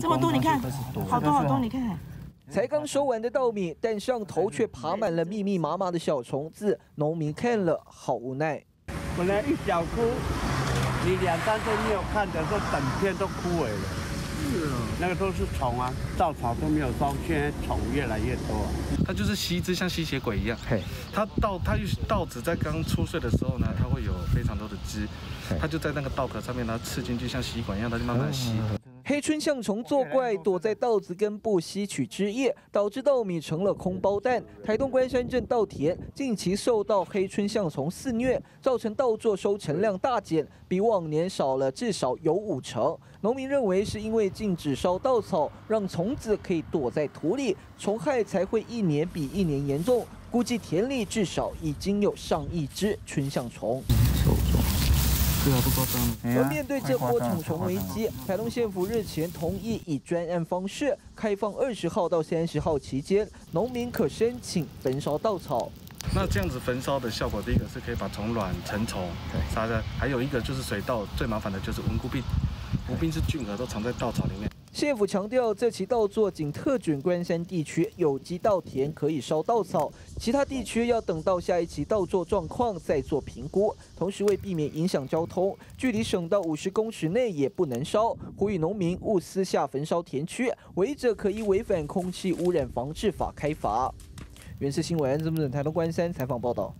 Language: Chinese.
这么多，你看，好多好多，你看。才刚收完的稻米，但上头却爬满了密密麻麻的小虫子，农民看了好无奈。本来一小棵，你两三天没有看的时候，整片都枯萎了。是啊，那个都是虫啊，稻草都没有烧，现在虫越来越多。它就是吸汁，像吸血鬼一样。嘿，它稻它稻子在刚出穗的时候呢，它会有非常多的汁，它就在那个稻壳上面，它刺进去像吸管一样，它就慢慢吸。黑春象虫作怪，躲在稻子根部吸取汁液，导致稻米成了空包蛋。台东关山镇稻田近期受到黑春象虫肆虐，造成稻作收成量大减，比往年少了至少有五成。农民认为是因为禁止烧稻草，让虫子可以躲在土里，虫害才会一年比一年严重。估计田里至少已经有上亿只春象虫。而面对这波虫虫危机，台东县府日前同意以专案方式开放二十号到三十号期间，农民可申请焚烧稻草。那这样子焚烧的效果，第一个是可以把虫卵、成虫杀的，还有一个就是水稻最麻烦的就是蚊菇病，蚊病是菌核都藏在稻草里面。县府强调，这期稻作仅特准关山地区有机稻田可以烧稻草，其他地区要等到下一期稻作状况再做评估。同时，为避免影响交通，距离省道五十公尺内也不能烧，呼吁农民勿私下焚烧田区，违者可以违反空气污染防治法开罚。原视新闻，这么台东关山采访报道。